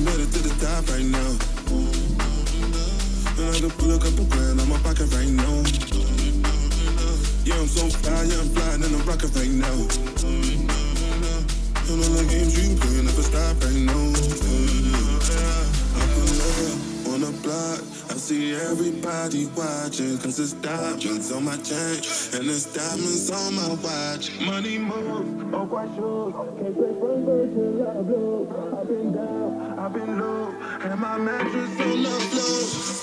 I'm to the top right now. And I can pull a couple grand on my pocket right now. Yeah, I'm so fly, yeah, I'm flying in a rocket right now. And all the games you playing never stop right now slide. I see everybody watching, cause it's diamonds on my chain, and it's diamonds on my watch. Money moves, on white shoes, can't play from to love, blue. I've been down, I've been low, and my mattress on the floor.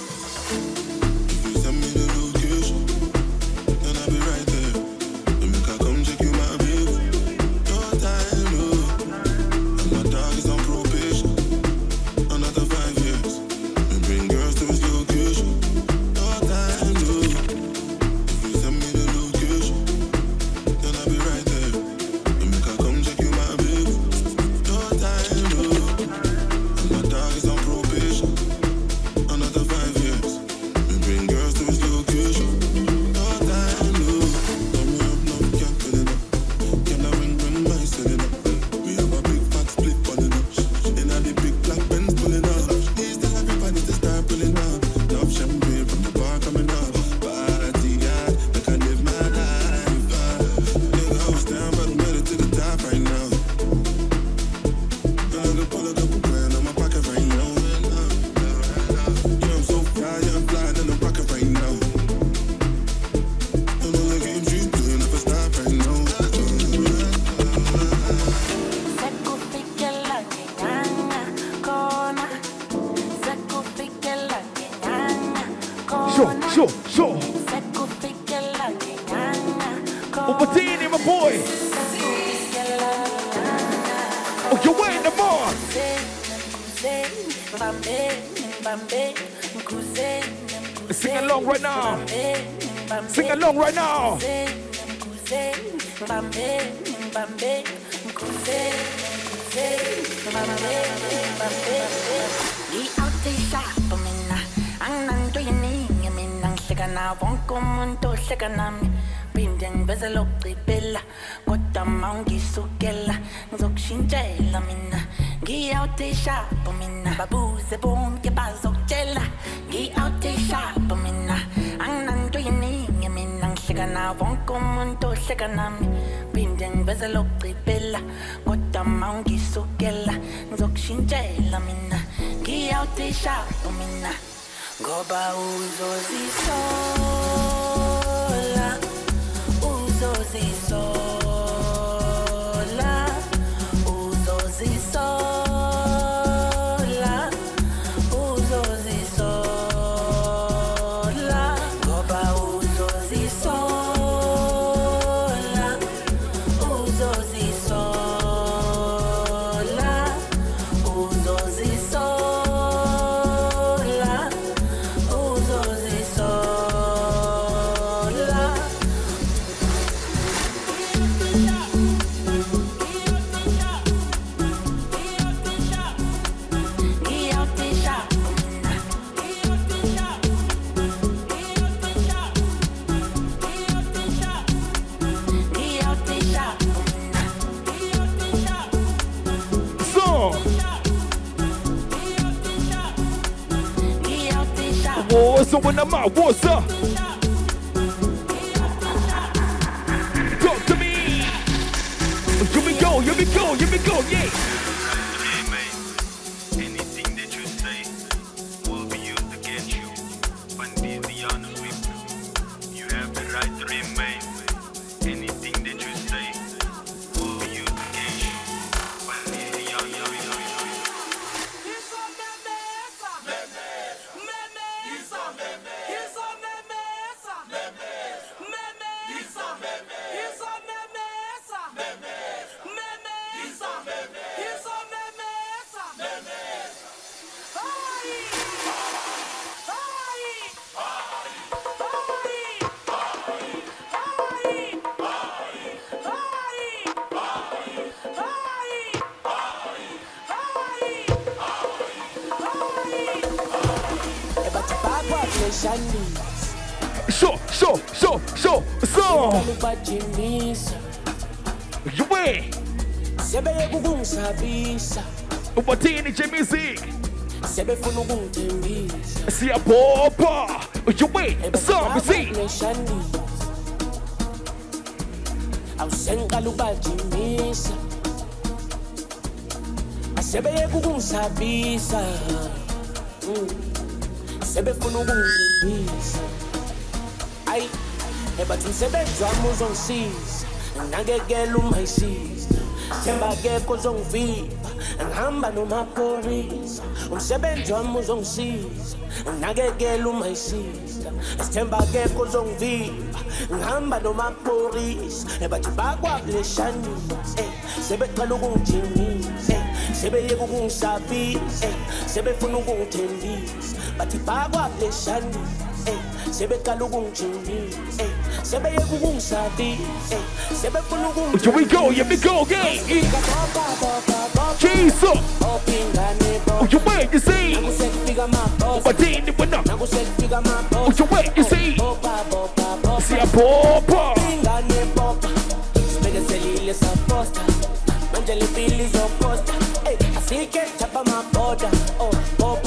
mina ngiyawutishapho mina babuze bonke bazokutshela ngiyawutishapho mina anginanto yiningi mina ngihleka na wonke umuntu ohleka nami phinde ngiveze lokugcibela kodwa ma ungisukela ngizokushintshela mina ngiyawutishapho mina ngoba uzozisola uzozisola. What's up when I'm out? What's up? Talk to me. Here we go, here we go, here we go, yeah. ungizabisa ubathini nje music é ukungithembisa siyabopha ujuwe sombisi awusengiqala ukubajimisa asebeyeka ukungizabisa mm. sebefuna ukungibisa ayi ebathi umsebenzi wami uzongisiza nginakekela uma isiza themba kekho uzongivimba ngihamba nomaphorisa umsebenzi wami uzongisiza nakekela uma isiza. Sithemba kekho uzongivimba ngihamba nomaphorisa ebathi bakwakuleshanisa sebeqala ukungijimisa sebeyeka ukungisabisa sebefuna ukungithembisa. Bathi bakwakuleshanisa eh, sebeqala ukungijimisa eh, sebeyeka ukungisabisa sebefuna Here we go, here we go, okay. Jesus, ujuwe you see. Ubathini wena nakusekufika ujuwe you see. Siyabhopha ingane popa. Sibekezelile saposta. Manje lempilo izoposta ey asike chapa maboda oh popa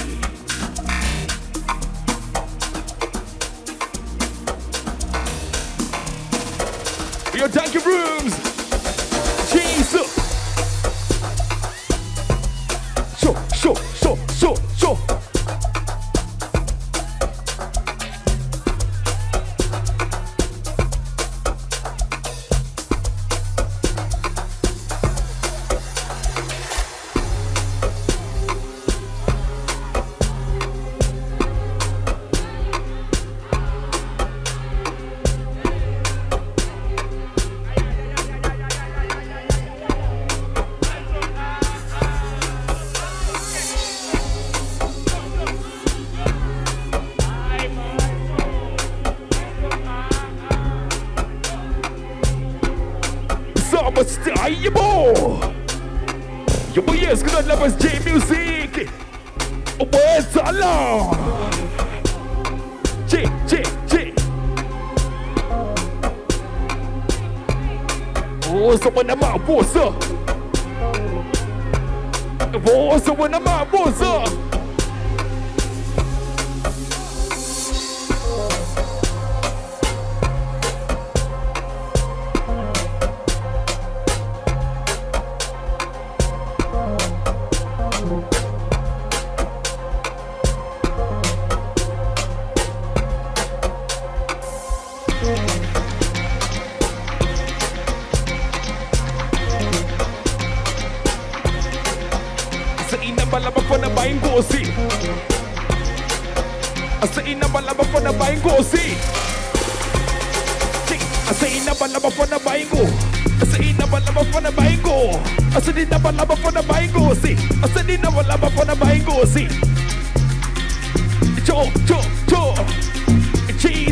Summer style, your boy. Is gonna love us Jay Music. Oh, Where's Allah? J, J, J. Oh, what's up when I'm out, what's up? What's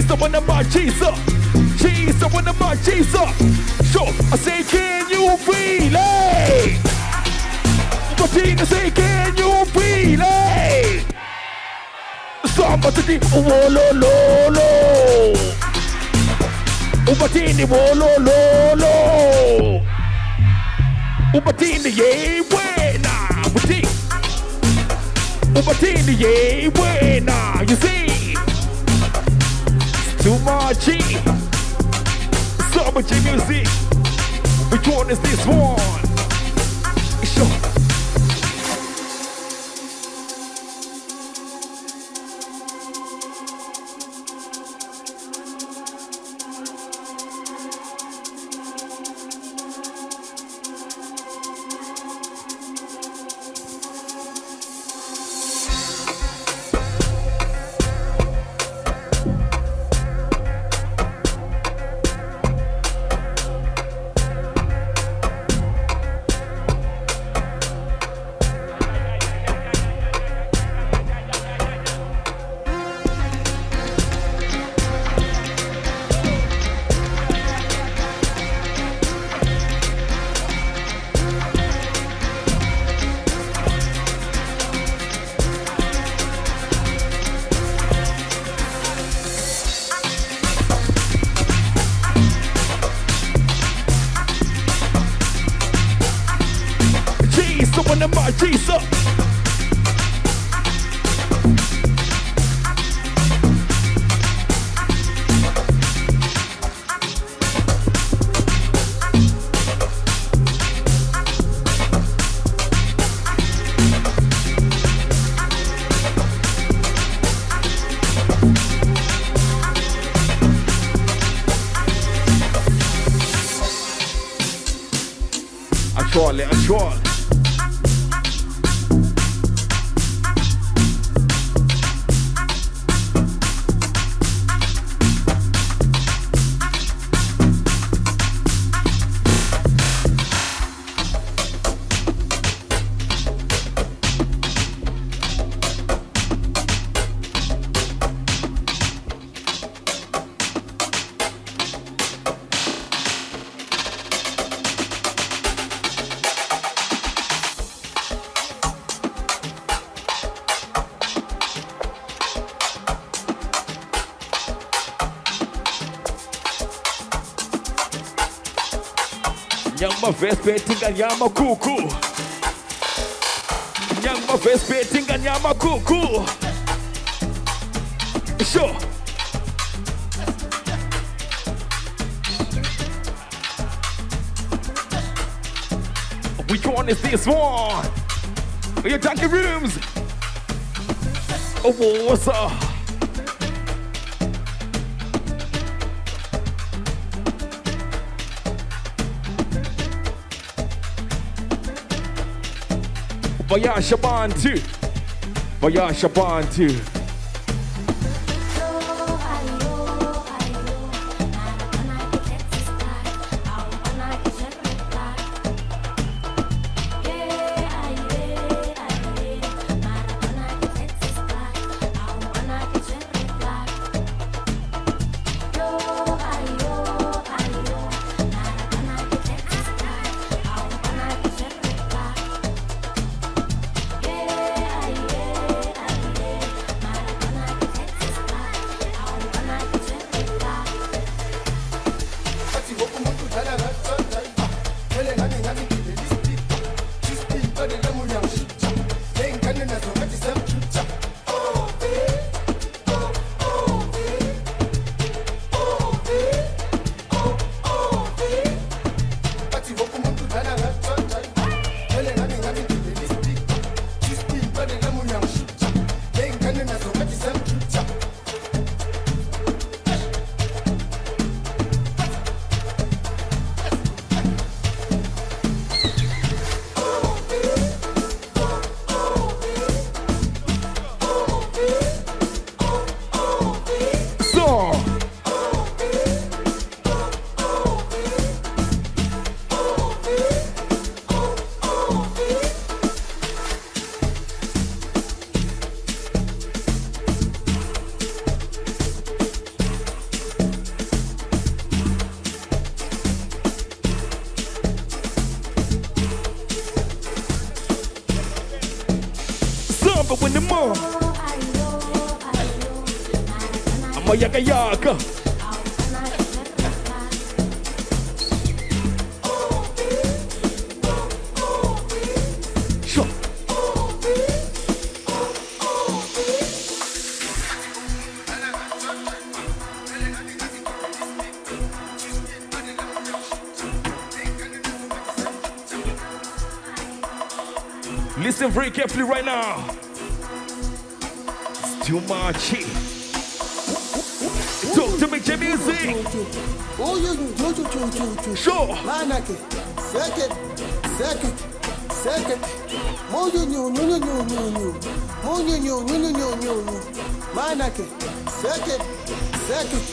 Cheese, the one of my cheese up Cheese, the one of my cheese up So, I say, can you feel it? Martina say, can you feel it? Somebody, oh, lo, lo, lo. Ubatini, oh, lo, lo. Ubatini, yeah, buena. Ubatini, yeah, buena. You see? Too much, so much music. Which one is this one? Sure. Nyama vespe tinga nyama kuku. Nyama vespe tinga nyama kuku. Sure. Which one is this one? Your Dankie Rooms. Oh, what's up? Voyage Shaban 2. Voyage Shaban 2. Yaka yaka. Sure. Listen very carefully right now. It's too Music. Sure. Second, second, second. Moyo nyo nyo nyo nyo nyo nyo. Moyo nyo nyo nyo nyo nyo nyo. Manake, second, second,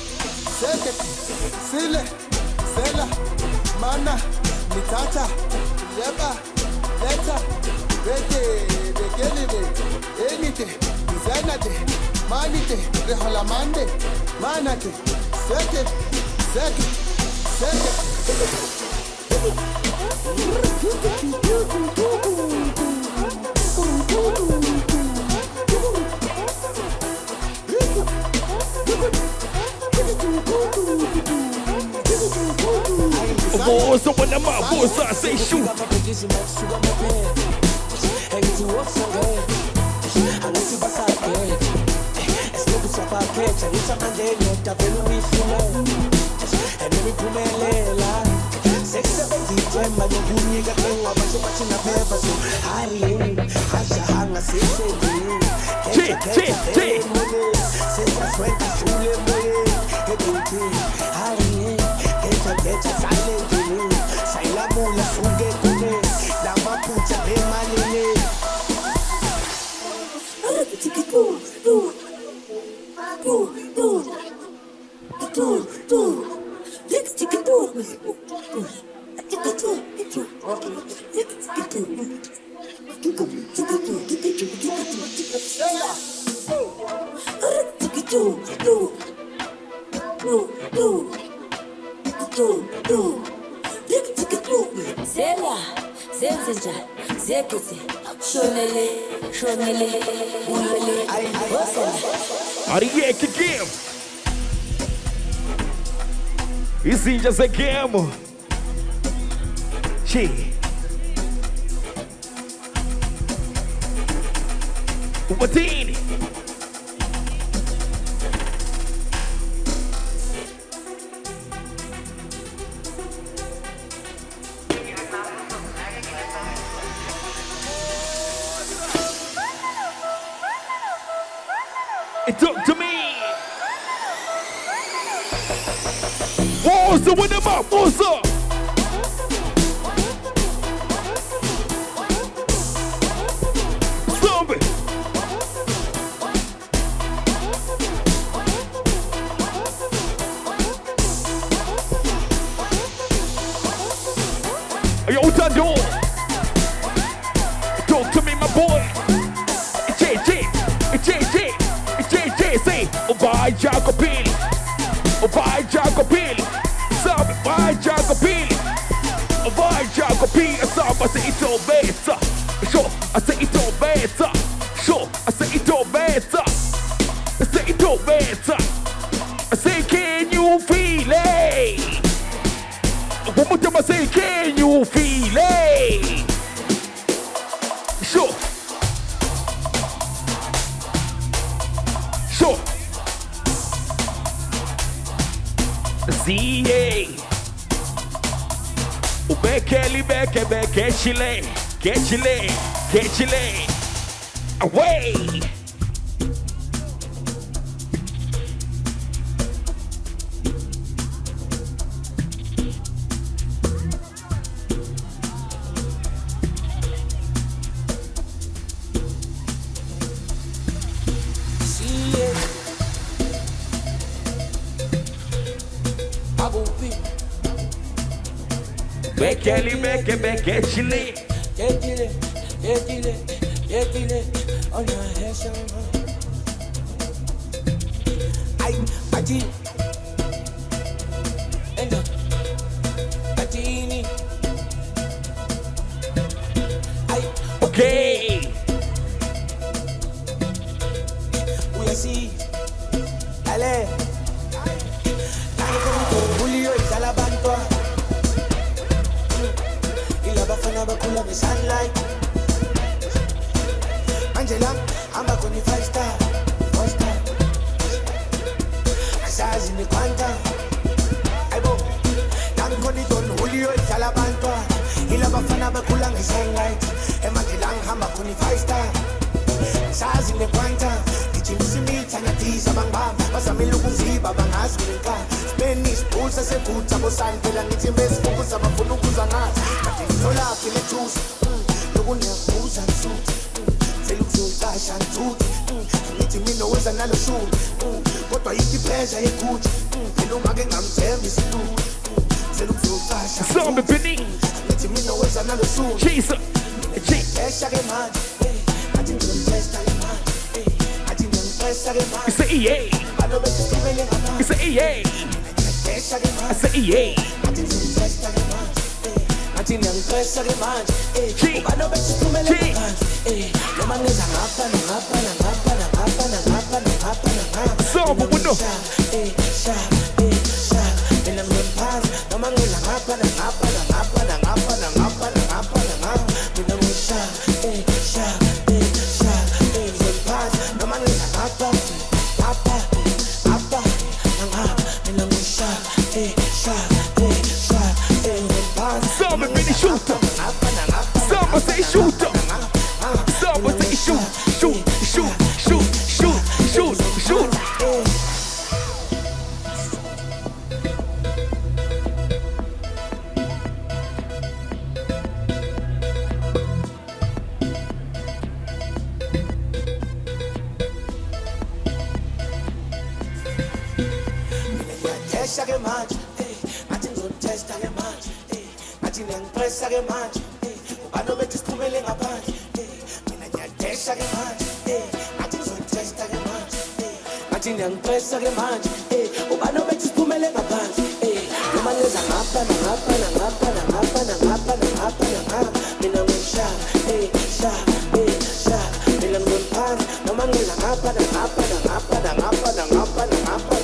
second. Sile, sela, mana, mitata, leba, leta, rete, regelide, enite, zenate, manite, reholamande, manate, second, second, second. I'm out, I my pen. angithi wokusangela angithi basagela esiloku siyapakhetha ngithi amandendoda vele uyihlule enemiphumelela sekusebenza ithemba nokunika engwabasho bathina phepha so hayi hashahanga sesendini Chi, chi, chi. sesaswenta shule emoyeni ebentini hayi getha getha salendini sayilamula suke kune lamaphutha emalini do, do, do, do, do, do. Dik dik do. Zela, zelzeja, zekete, şönele, şönele, bulele, basala. Ariye kikim. Izinja zekemo. Chi. Ubatin. Oh, Get Chile. Get Chile. Away. Ati, nge-sunlight emanje la ngihamba khona i-five star. Sazi ngekwanta ngijimisa imitha ngadiza bangibamba. Bazamile ukuziba bangazi ngenka sibeniisibuzi sasegutha bosani phela ngithi besifukuza bafuna ukuza ngathi. Kanti ngitholaphi lethusa hmm, lokunevuza nsuthu ngicela hmm, ukuzoqasha nsuthu hmm, ngithi minoweza nalo shulu kodwa yikho iphesha yegutsha phela uma-ke ngamthemba isilulu ngicela ukuzoqasha mhlawumbe Jesus. Eh, eh, man, It's a EA. It's a EA. It's a EA. eh, eh, eh. Samba, bueno. Mempaz, no man is a ngapa na ngapa na ngapa na ngapa na ngapa na ngapa na ngapa, mina msha, eh, ngathi ngiyangiqesa ke manje eh ubani obethu siphumele ngaphansi eh noma ngiza ngapha nangapha nangapha nangapha nangapha nangapha nangapha mina ngishaya eh shaya eh shaya mina ngimphana noma ngiza ngapha nangapha nangapha nangapha nangapha nangapha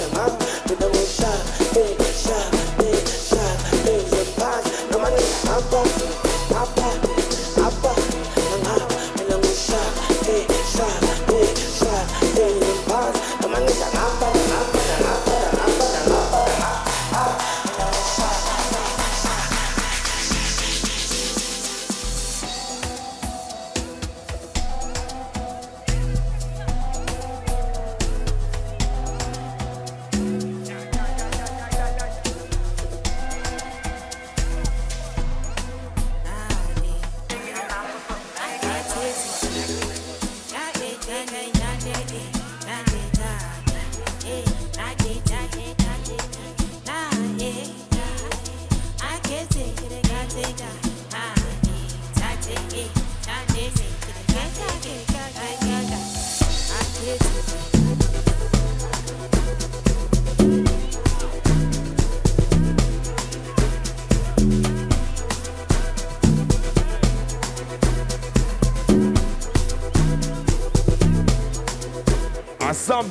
Are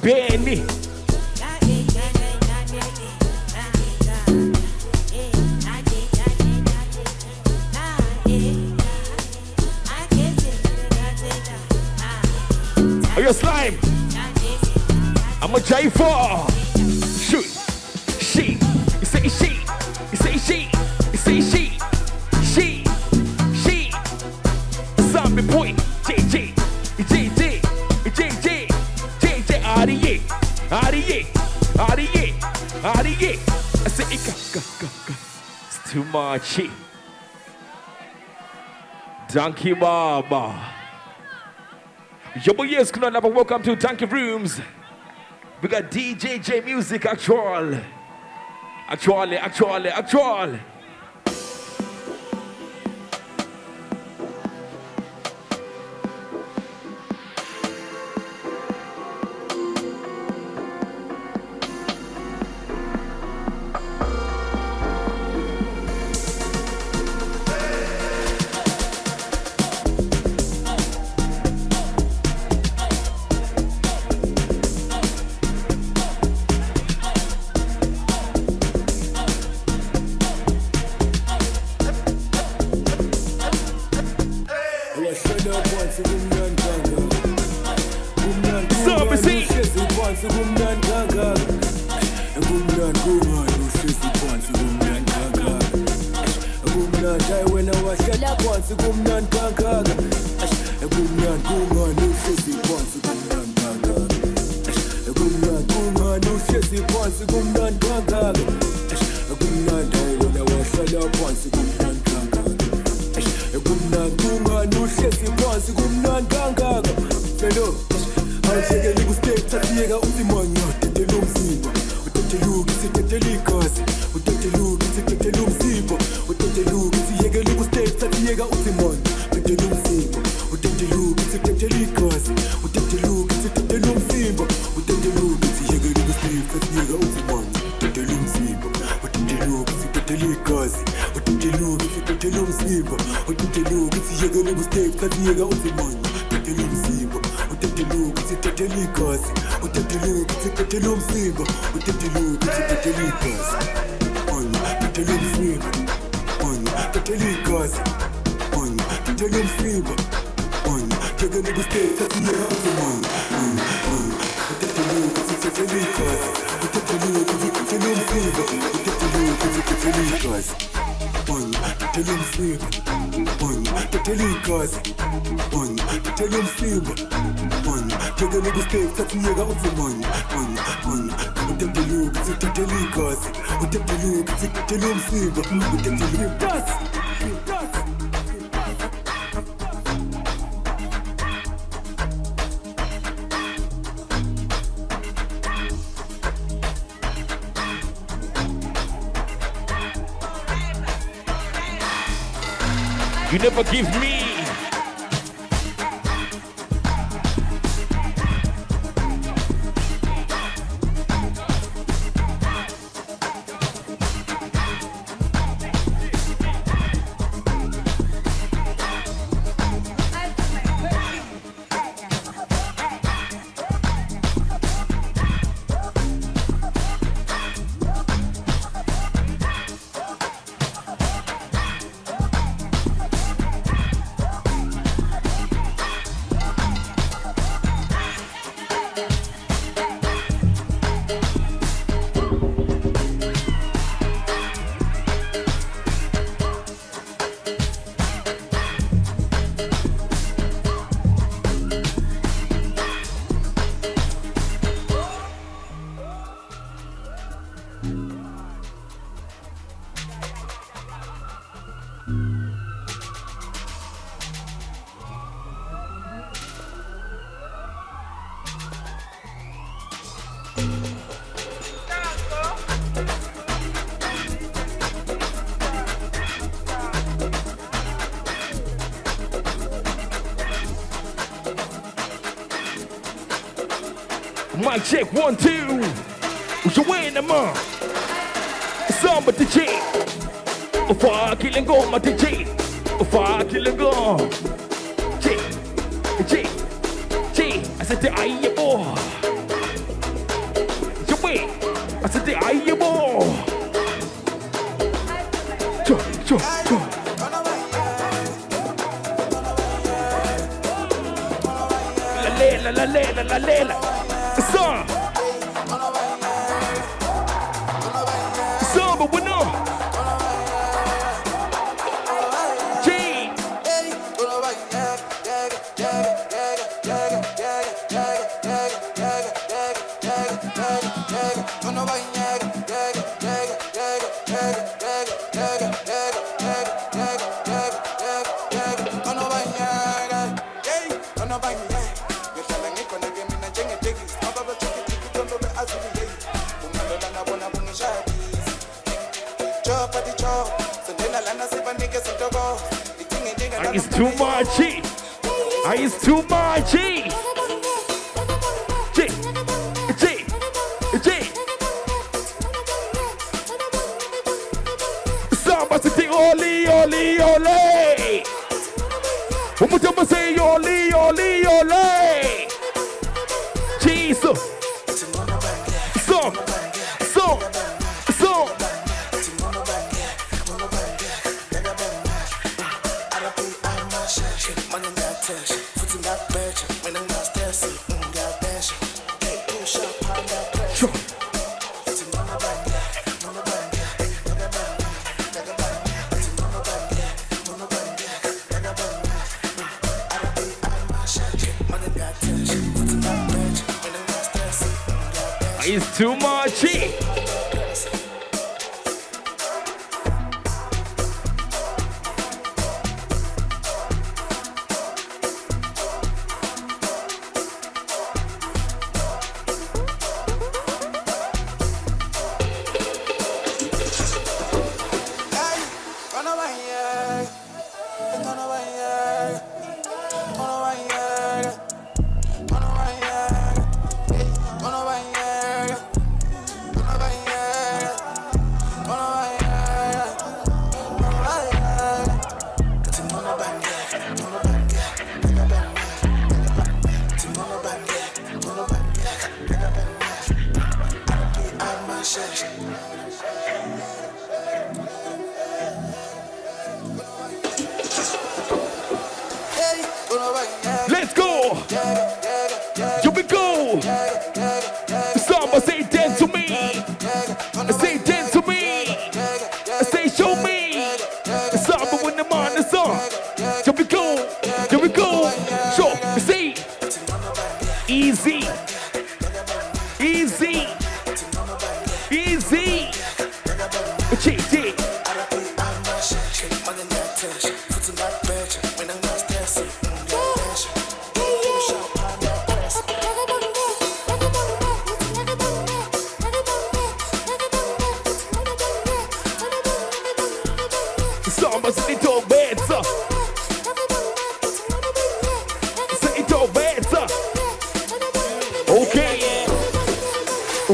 you slime? I'm a J4. Archie. Donkey Baba. Yo, boy, yes, Club Lava, welcome to Dankie Rooms. We got DJJ Music, actual. Actually, actually, actually. uthiyeka uzimanye uthathele umzimba uthathele ukuthi uthathele igazi uthathele ukuthi uthathele umzimba uthathele Umsiba. One, tekele kustep thathi nyeka uve one. One, one, utembuluka uthi tatele igazi. Utembuluka uthi tatele umsiba. Utembuluka. Das. Das. You never give me. Mic check one two. Ushawena ma. Samba DJ. Ufa kilingoma DJ. Ufa kilingoma. J. J. J. I said the ayabo. Jaway. I said the ayabo. Cho, cho, cho. La lela, la lela, la lela. Son. I is too much G. G. G. G. Somebody say oli oli ole. One more time say oli oli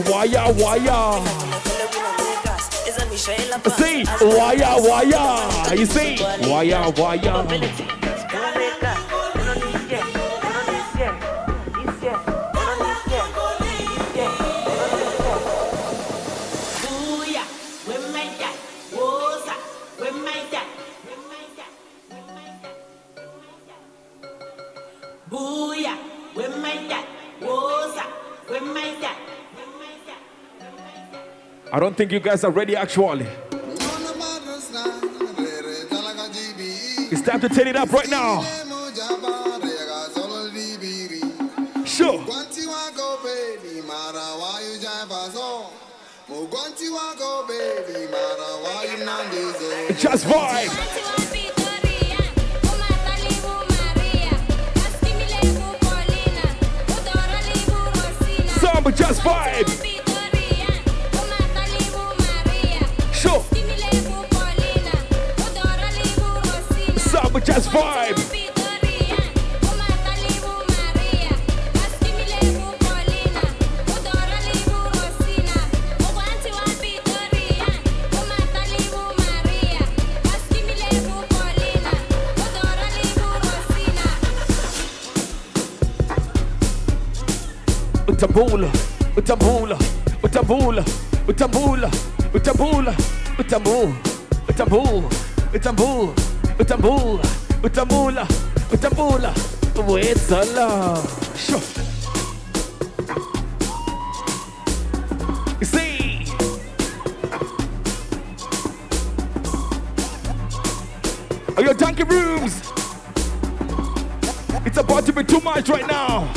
Wire, wire. See, wire, wire. You see, wire, wire. I don't think you guys are ready actually. It's time to turn it up right now. Sure. Just vibe. Samba, just vibe. Utambula, utambula, utambula, utambula, utambula, utambula, utambula, utambula, utambula, utambula, utambula, wetala. Sure. You see, are your Dankie Rooms? It's about to be too much right now.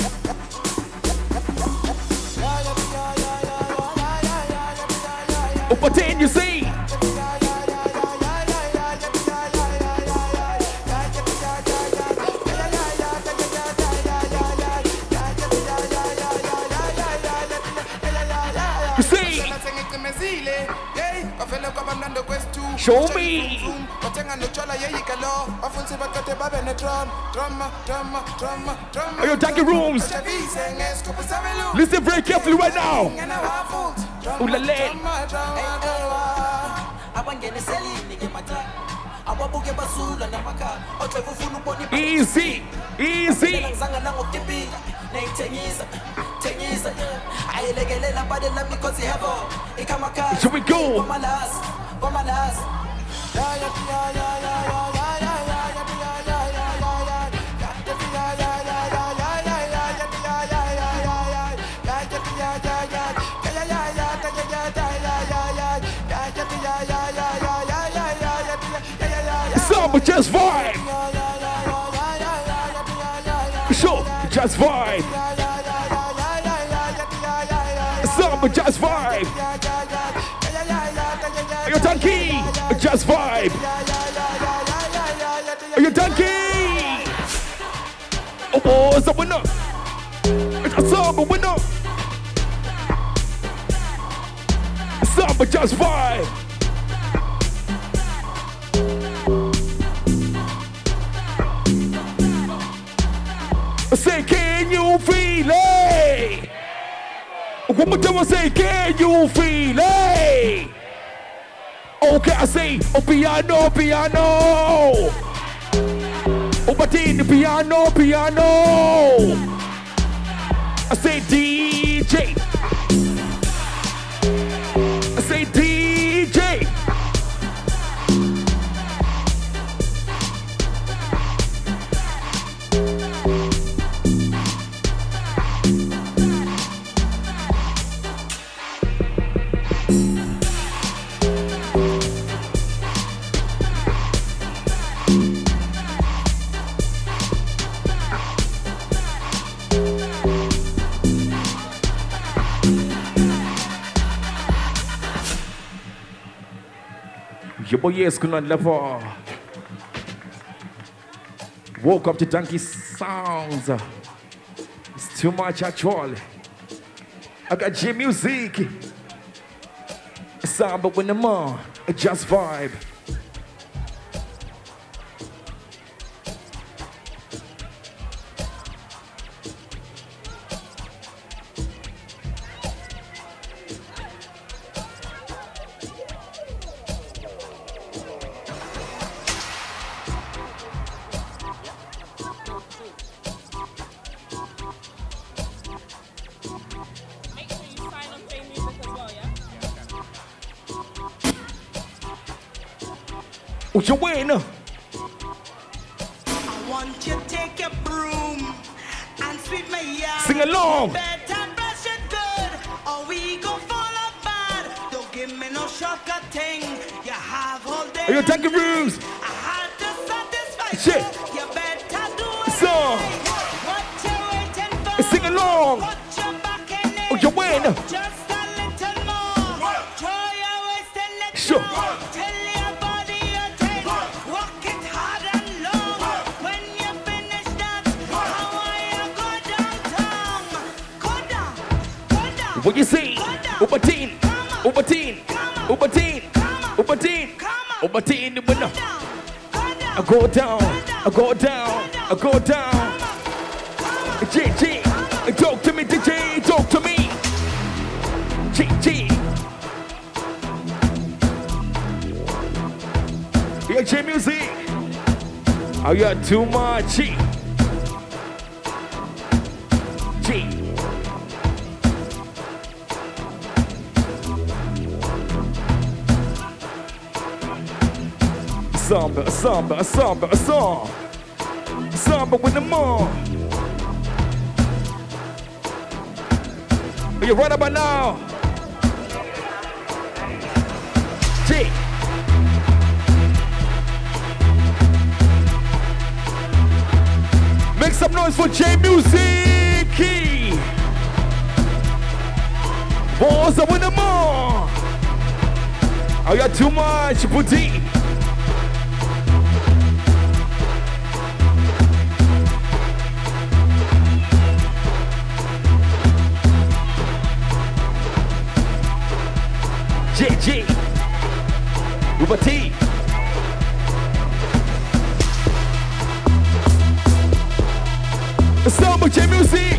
But then you see, show me. Are your Dankie Rooms? Listen very carefully right now. Ooh, la, la. Easy, easy. Here we go come just vibe. Show just vibe. Some just vibe. Vibe. Are you donkey? Oh, oh, someone up. It's a samba winner. Samba, just vibe. Say, can you feel it? One more I say, can you feel it? Okay, I say, oh piano, piano. Oh, batini, piano, piano. I say DJ. Your boy is gonna level. Woke up to Dankie Sounds. It's too much actually. I got Jay Music. Samba when the on, just vibe. Oye, bueno. go down, I go down, I go down. GG, talk to me, DJ, talk to me. GG. Yeah, Jay Music. Oh, are you too much. samba, a samba, a samba, a song. Samba with the mom. Are you right about now? G. Make some noise for Jay Music Key. Balls are with the mom. Are you too much booty. Booba T. So much music.